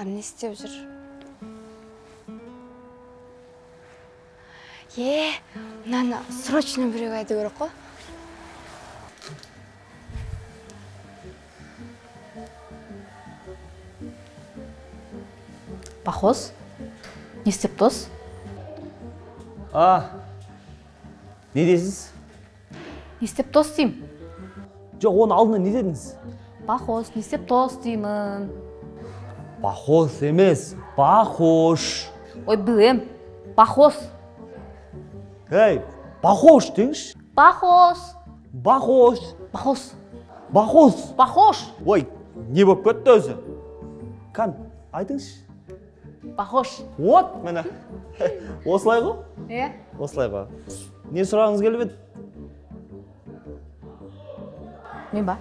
балалар не істеп жүр е мынаны срочно біреу айту керек қой Пахоз? Не істеп дос? а не десіз Не істеп дос деймін? жоқ оны алдында не дедіңіз Пахоз, не істеп дос деймін? Бахоз емес бахош Ой, білем. Пахоз. ей бахош деңізші Пахоз. бахош Пахоз. бахоз Пахош. ой не болып кетті өзі кән айтыңызшы Пахош. вот міне осылай ғой Е? осылай ғой не сұрағыңыз келіп еді Мен ба?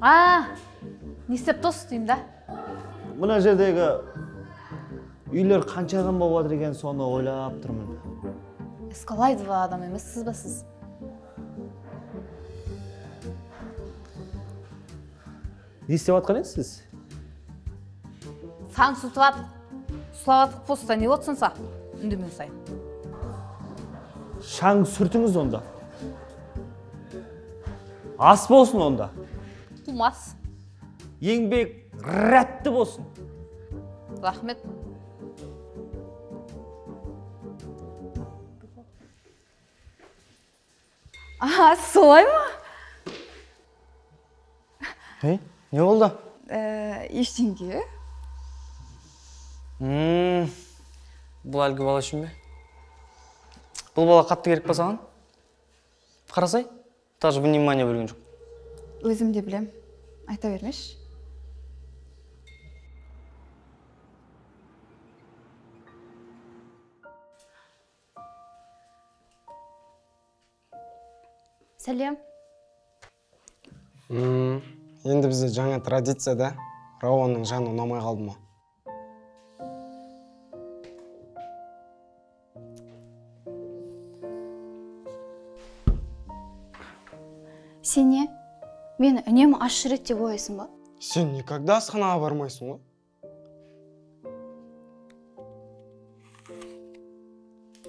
А, не істеп дос деймін да? мына жердегі үйлер қанша адам болып жатыр екен соны ойлап тұрмын. Эскалайдова адам емессіз ба сіз? Не істеп жатқан едіңіз сіз? Саң сұтып атып сұлап не отырсың са үндемен сайын. Шаң сүртіңіз онда. Ас болсын онда. Тумас. Еңбек рәтті болсын. Рахмет. А солай ма? Ей не болды? Ә, ештеңе бұл әлгі бала үшін бе? Бұл бала қатты керек па саған? Қарасай даже внимание бөлген жоқ. Өзім де білем айта бермеші. Сәлем. Енді бізде жаңа традиция да? Рауанның жаны ұнамай қалды ма? Сен не мені үнемі аш жүреді деп ойлайсың ба? Сен никогда асханаға бармайсың ғой.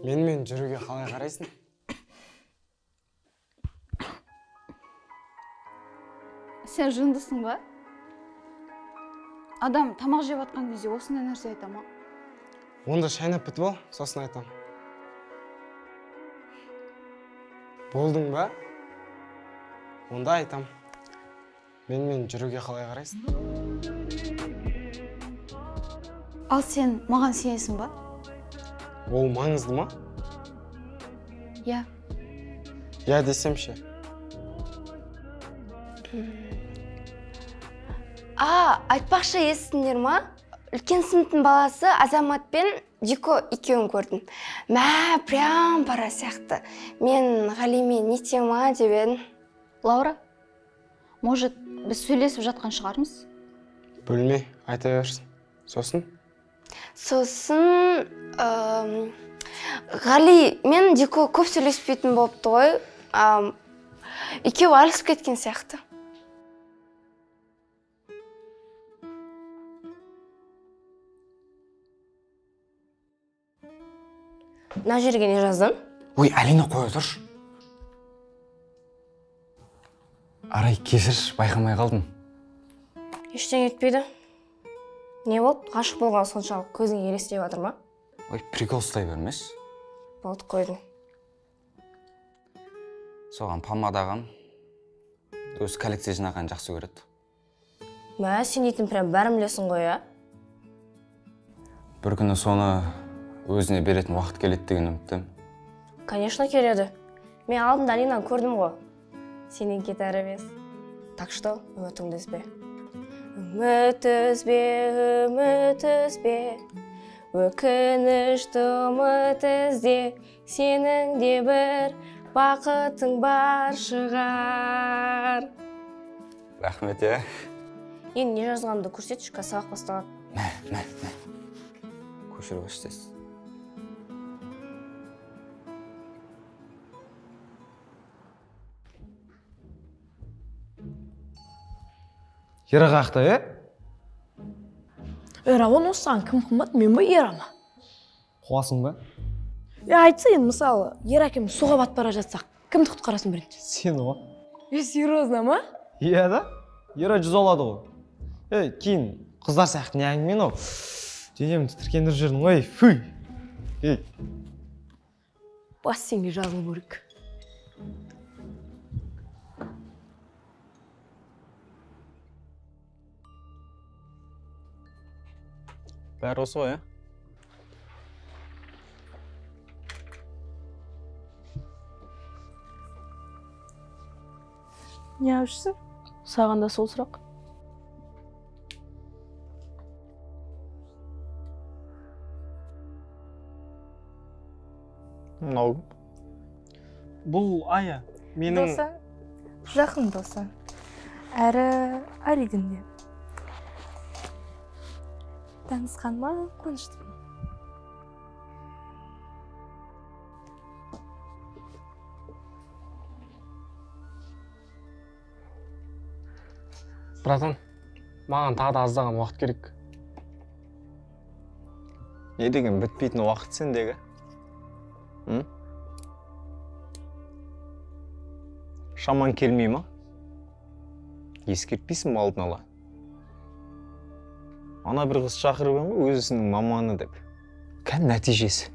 Менімен жүруге қалай қарайсың? Сен жындысың ба? Адам тамақ жеп жатқан кезде осындай нәрсе айта ма? Онда шайнап бітіп ал сосын айтам болдың ба? Онда айтам. Менімен жүруге қалай қарайсың? Ал сен маған сенесің ба? Ол маңызды ма? Иә. Иә десем ше. А айтпақшы естіңдер ма? Үлкен сыныптың баласы азамат пен дико екеуін көрдім. Мә прям пара сияқты. Мен ғалимен не тема деп едім. Лаура может біз сөйлесіп жатқан шығармыз? Бөлме айта берсін. Сосын? Сосын ғали мен дико көп сөйлеспейтін болыпты ғой. Ам, екеуі айырылысып кеткен сияқты. Мына жерге не жаздың ой әлина қоя тұршы арай кешірші байқамай қалдым. Ештеңе етпейді. Не болды? Ғашық болған соншалық. Көзің елестеп жатыр ма? Ой прикол ұстай бермеші болды қойдың. Соған помада ағам өзі коллекция жинағанды жақсы көреді. Мә сен дейтін прям бәрін білесің ғой иә? Бір күні соны өзіне беретін уақыт келеді деген үміттемін. Конечно келеді. Мен алдында алинаны көрдім ғой. Сенен кетер емес. Так что үмітіңді үзбе. Үміт үзбе үміт үзбе. Өкінішті ұмыт ізде. Сенің де бір бақытың бар шығар. Рахмет иә. Енді не жазғанымды көрсетші қазір сабақ басталады. Мә мә мә. Көшіріп қақта иә е рауан осы саған кім қымбат? Мен ба ера ма қуасың ба? Е айтса енді мысалы ер әкем суға батып бара жатсақ кімді құтқарасың бірінші? Сені ғой е серьезно ма? Иә да? Ера жүз алады ғой. Ей кейін қыздар сияқты не әңгіме мынау? Денемді тітіркендіріп жүрдің ғой фуй ей! Бассейнге жазылу керек. Бәрі осы ғой иә не жүрсің саған да сол сұрақ мынау бұл ая менің досы жақын досы әрі де танысқаныма қуаныштымын. Братан маған тағы да аздаған уақыт керек. Не деген бітпейтін уақыт сендегі м? Шаман келмей ма? Ескертпейсің ба алдын ала? Ана бір қыз шақырып едім ғой өз ісінің маманы деп. Кәдімгі нәтижесі.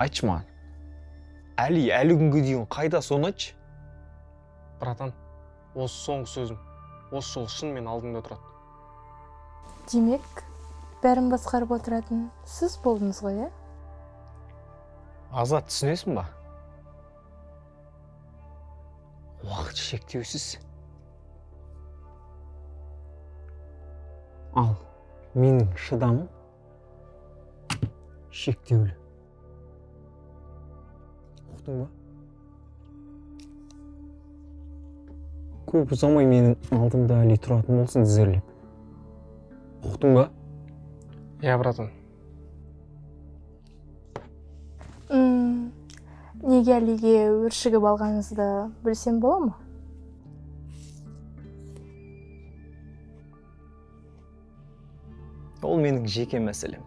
Айтшы маған. Әли әлі күнге дейін қайда соны айтшы. Братан осы соңғы сөзім осы жолы шынымен алдыңда тұрады. Демек бәрін басқарып отыратын сіз болдыңыз ғой иә? Азат түсінесің ба? Уақыт шектеусіз. Ал менің шыдамым шектеулі. Ұқтың ба? Көп ұзамай менің алдымда әли тұратын болсын тізерлеп. Ұқтың ба? Иә братан. М, неге әлиге өршігіп алғаныңызды білсем бола ма? Менің жеке мәселем.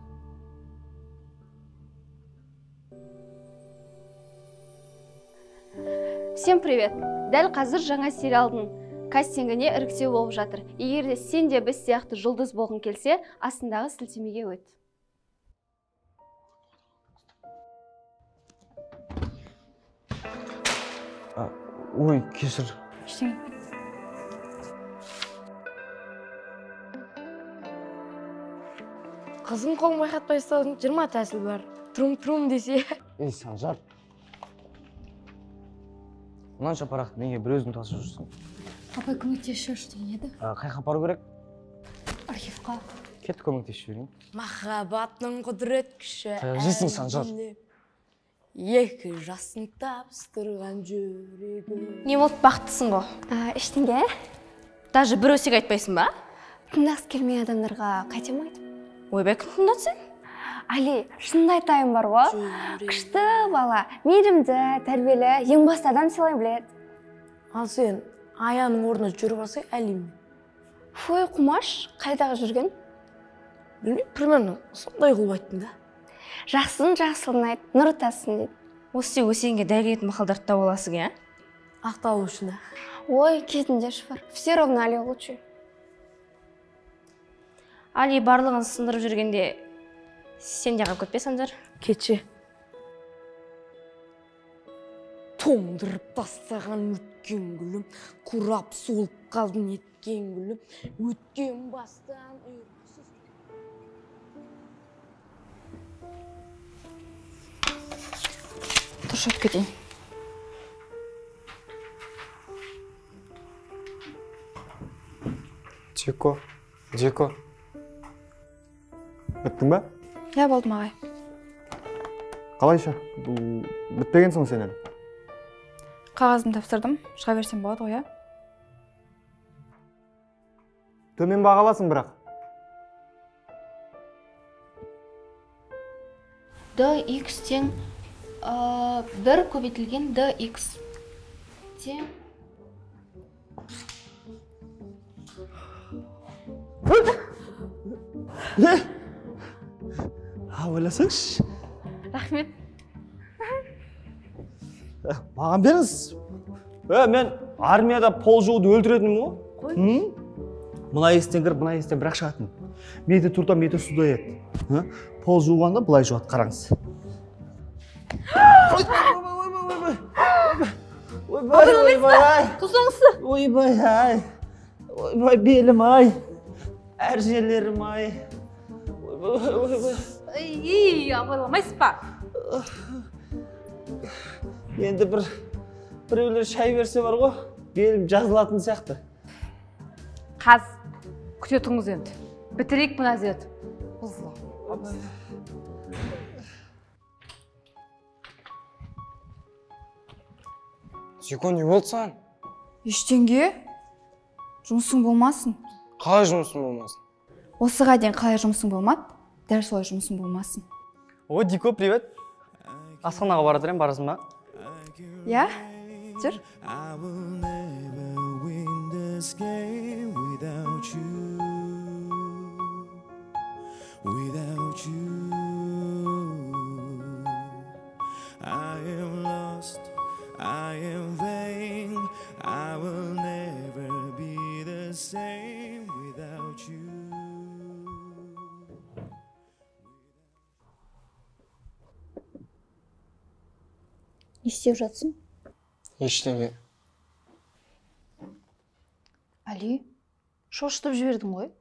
Всем привет! Дәл қазір жаңа сериалдың кастингіне іріктеу болып жатыр. Егер де сен де біз сияқты жұлдыз болғың келсе астындағы сілтемеге өт. Ой кешір ештеңе қызың қолын байқатпай ұстаудың жиырма тәсіл бар. Трум трум десе. Ей санжар. Мынанша парақты неге бір өзің тасып жүрсің? Апай көмектесіп ештеңе еді. Қай жаққа апару керек? Архивқа. Кет көмектесіп жіберейін махаббаттың құдірет күші Қаяқ жейсің, Санжар? екі жасын табыстырған жүрегім. Не болды бақыттысың ғой? А, ештеңе. Даже бір өсек айтпайсың ба? Тыңдағысы келмеген адамдарға қайтем айтып ойбай кім тыңдады сен али шынымды айтайын бар ғой. Күшті бала мейірімді тәрбиелі ең басты адам сыйлай біледі. Ал сен аяның орнына жүріп алсай әлимен фой құмаш қайдағы жүрген? Білмеймін примерно сондай қылып айттың да. Жақсының жақсылығын айт нұр тасысын дейді. Осы сен өсегенге дәл келетін мақалдарды тауып аласың иә? Ақталу үшін ой кетіңдерші бар. Все равно али лучше али барлығын сындырып жүргенде сен де қалып кетпе санжар кетші тоңдырып тастаған өткен гүлім қурап солып қалды неткен гүлім өткен бастан дұрыс айтып кетейін. Джеко, Джеко. Біттің ба? иә болдым ағай. Қалайша? Бұл бітпегенсің сен әлі қағазын тапсырдым. Шыға берсем болады ғой иә? Төмен бағаласың бірақ. dx тең бір көбейтілген dx тең ойласаңызшы рахмет маған беріңіз е мен армияда пол жууды өлтіретінмін ғой М? мына есіктен кіріп мына есіктен бір ақ шығатын метр турда метр суда еді пол жуғанда былай жуады қараңыз ойбай ойбай ай ойбай ай ойбай белім ай әр жерлерім ай ойбай ойбай ей абайламайсыз ба енді бір біреулер шай берсе бар ғой белім жазылатын сияқты қаз күте тұрыңыз енді бітірейік мына әзіретті зико не болды саған ештеңе жұмысың болмасын. Қалай жұмысың болмасын осыға дейін қалай жұмысың болмады? Дәл солай жұмысың болмасын о дико привет асханаға бара жатыр едім барасың ба иә жүр. Without you. I am lost, I am vain. I will never be the same without you. Не істеп жатсың? Ештеңе. Әли шошытып жібердің ғой.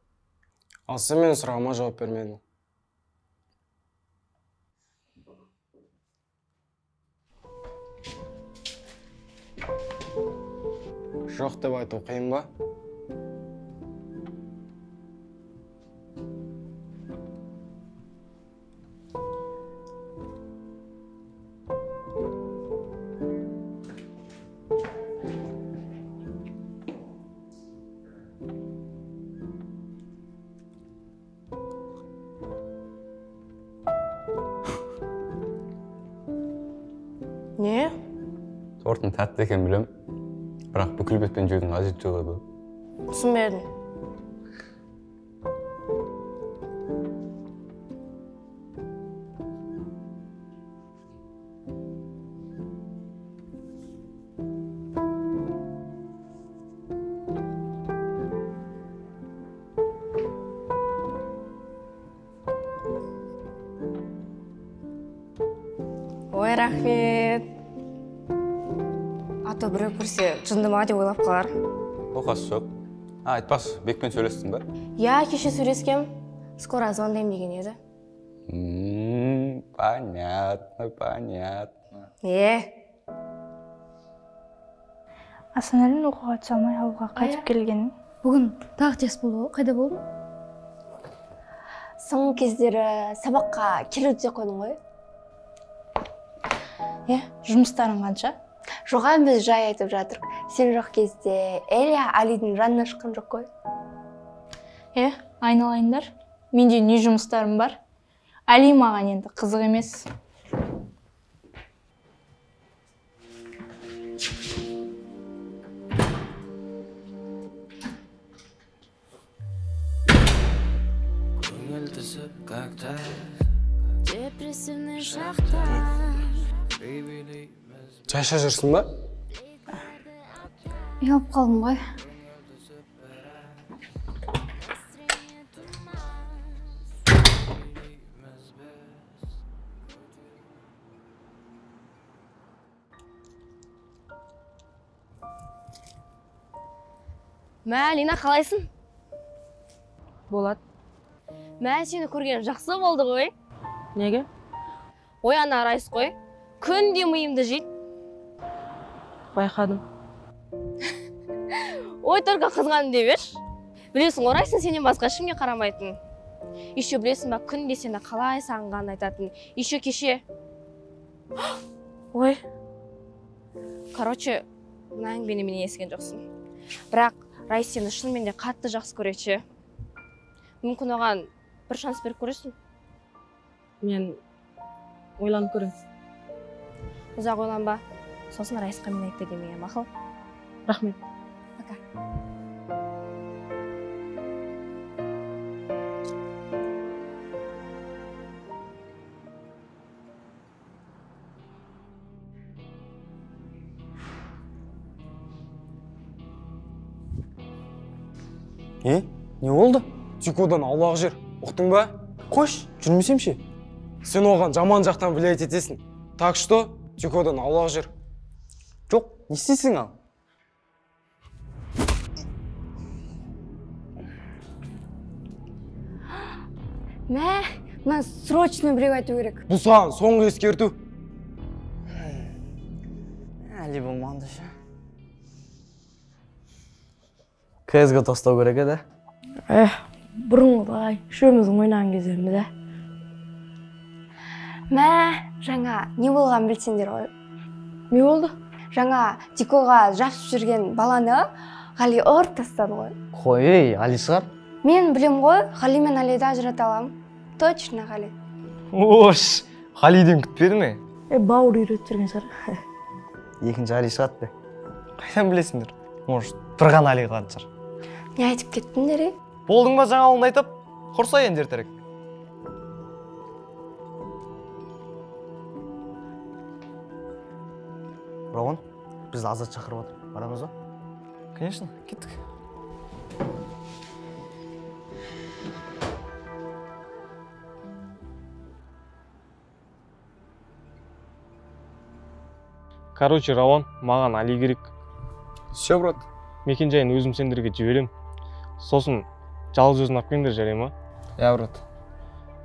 Ал сен менің сұрағыма жауап бермедің. Жоқ деп айту қиын ба? Тортың тәтті екенін білем бірақ бүкіл бетпен жеудің қажеті жоқ еді түсінбедім деп ойлап қалар. Оқасы жоқ а айтпақшы бекпен сөйлестің ба? Иә кеше сөйлескем скоро звондаймын деген еді. М, понятно понятно. Е. Асанәлін оқуға түсе алмай ауылға қайтып келген бүгін тағы тест болды ғой. Қайда болдың? Соңғы кездері сабаққа келуді де қойдың ғой. Е? Жұмыстарың қанша? Жоға біз жай айтып жатырмық сен жоқ кезде эля алидің жанынан шыққан жоқ қой. Е айналайындар. Менде не жұмыстарым бар? Әли маған енді қызық емес. Көңіл түсіп как-то депрессивный шақта шайша жүрсің ба ұялып қалдым ғой мә лина қалайсың болады мә сені көрген жақсы болды ғой неге ой ана райс қой күнде миымды жейді байқадым. Ой только қызғаным деп берші білесің ғой сенен басқа ешкімге қарамайтын. Еще білесің ба күнде сені қалай сағынғанын айтатын. Еще кеше. Ой. Короче мына әңгімені менен естіген жоқсың. Бірақ райс сені шынымен де қатты жақсы көреді ше. Мүмкін оған бір шанс беріп көресің? Мен ойланып көремін ұзақ ойланба сосын райысқа мен айтты деме мақұл рахмет. Пока. Е не болды? Тикодан аулақ жүр ұқтың ба? Қойшы жүрмесем ше? Сен оған жаман жақтан влиять етесің так что тикодан аулақ жүр жоқ не істейсің ал мә мына срочно біреу айту керек бұл саған соңғы ескерту әлі болмағанда ше ксг тастау керек еді эх бұрынғыдай үшеуміздің ойнаған кездеріміз ә мә жаңа не болғанын білсеңдер ғой не болды жаңа дикоға жабысып жүрген баланы ғали ұрып тастады ғой. Қой ей али шығар. Мен білем ғой ғали мен алиді ажырата аламын. Точно ғали. Ош халиден күтпеді ме? Е бауыр үйретіп жүрген шығар. Екінші али шығады бе қайдан білесіңдер? Может бір ғана али қалған шығар. Не айтып кеттіңдер е? Болдың ба жаңалығын айтып? Құрса енді ертерек бізді азат шақырып отыр. Барамыз ба? Конечно кеттік. Короче рауан маған али керек. Все брат. Мекенжайын өзім сендерге жіберем. Сосын жалғыз өзін алып келіңдер жарай ма? Иә брат.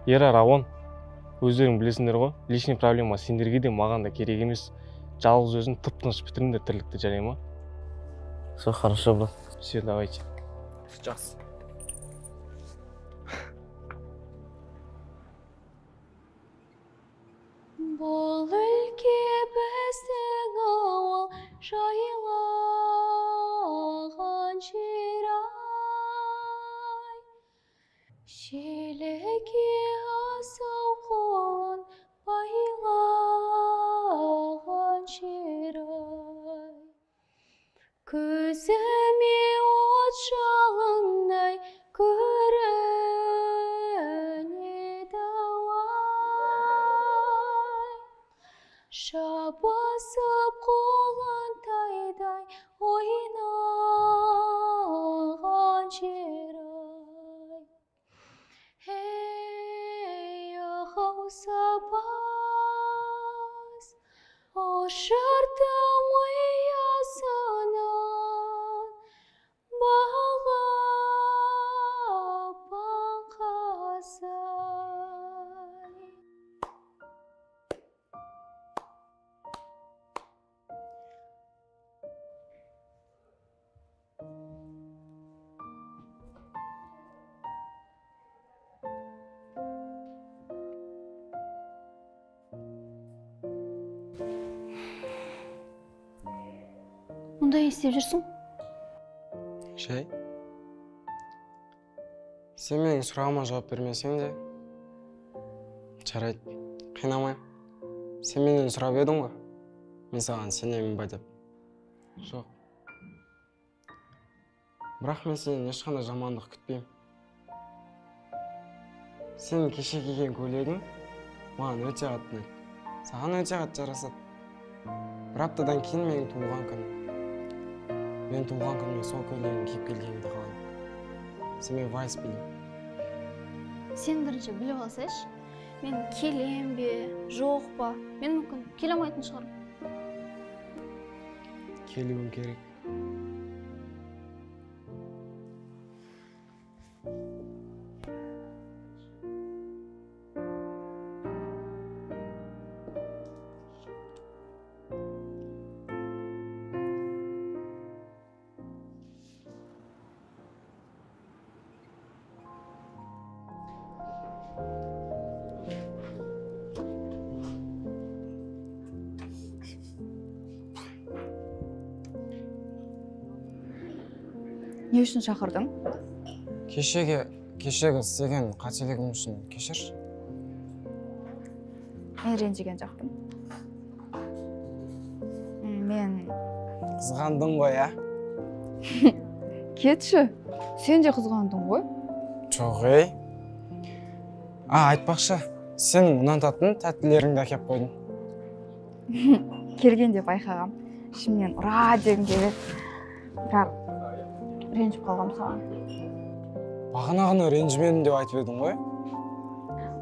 Ера рауан өздерің білесіңдер ғой лишний проблема сендерге де маған да керек емес. Жалғыз өзін тып тыныш бітіріңдер тірлікті жарай ма? Все хорошо брат. Все давайте. Жақсы жабысып қолын тайдай ойнаған жер ай ей ағау сапас ұшырдым мұнда не істеп жүрсің шай сен менің сұрағыма жауап бермесең де жарайды қинамаймын сен менен сұрап едің ғой мен саған сенемін ба деп жоқ бірақ мен сенен ешқандай жамандық күтпеймін сенің кеше киген көйлегің маған өте қатты ұнайды саған өте қатты жарасады бір аптадан кейін менің туылған күнім мен туылған күніме сол көйлегіңді киіп келгеніңді қалаймын сенімен вальс билеймін сен бірінші біліп алсайшы мен келем бе жоқ па? Мен мүмкін келе алмайтын шығармын. Келуің керек. Не үшін шақырдың кешеге кешегі істеген қателігім үшін кешірші мен ренжіген жоқпын мен қызғандың ғой ә кетші. Сен де қызғандың ғой. Жоқ ей. А айтпақшы сен ұнататын тәттілеріңді әкеліп қойдың. Келгенде байқағам ішімнен ұра дегім келеді. Бірақ ренжіп қалғам саған. Бағана ғана ренжімедім деп айтып едің ғой.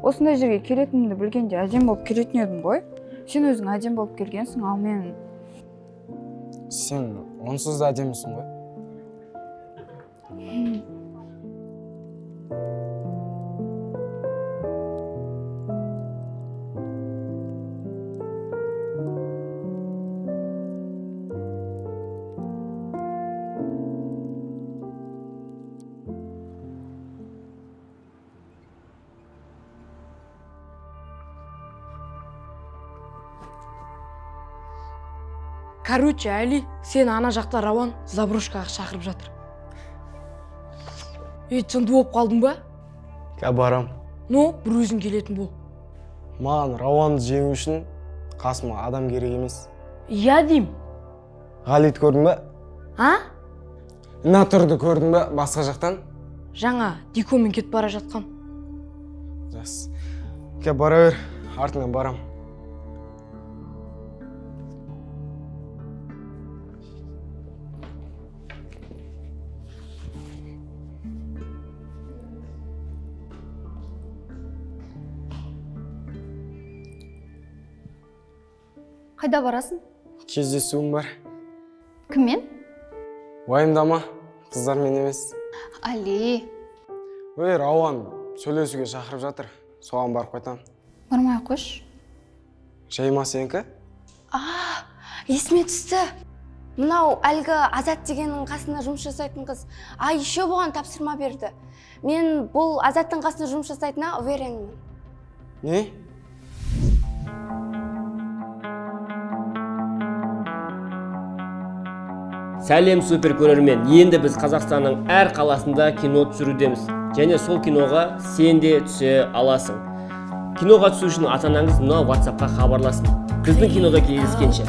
Осындай жерге келетінімді білгенде әдемі болып келетін едім ғой. Сен өзің әдемі болып келгенсің ал мен сен онсыз да әдемісің ғой. Короче әли сені ана жақта рауан заброшкаға шақырып жатыр. Е жынды болып қалдың ба? Ка барам. Ну бір өзің келетін бол. Маған рауанды жеңу үшін қасыма адам керек емес. Иә деймін ғалиді көрдің ба? А? Натурды көрдің ба басқа жақтан? Жаңа дикомен кетіп бара жатқан. Жас ка бара бер. Артыңнан барам. Қайда барасың? Кездесуім бар. Кіммен? Уайымдама қыздармен емес. Али. Ой рауан сөйлесуге шақырып жатыр. Соған барып қайтамын. Бармай ақ қойшы. Жай ма сенікі? А есіме түсті. Мынау әлгі азат дегеннің қасында жұмыс жасайтын қыз а еще бұған тапсырма берді. Мен бұл азаттың қасында жұмыс жасайтынына уверенмін. Не? Сәлем супер көрермен енді біз қазақстанның әр қаласында кино түсірудеміз. Және сол киноға сен де түсе аласың. Киноға түсу үшін ата анаңыз мынау ватсапқа хабарласын. Біздің кинода кездескенше.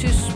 tu sois